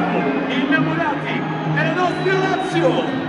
siamo innamorati della nostra Lazio!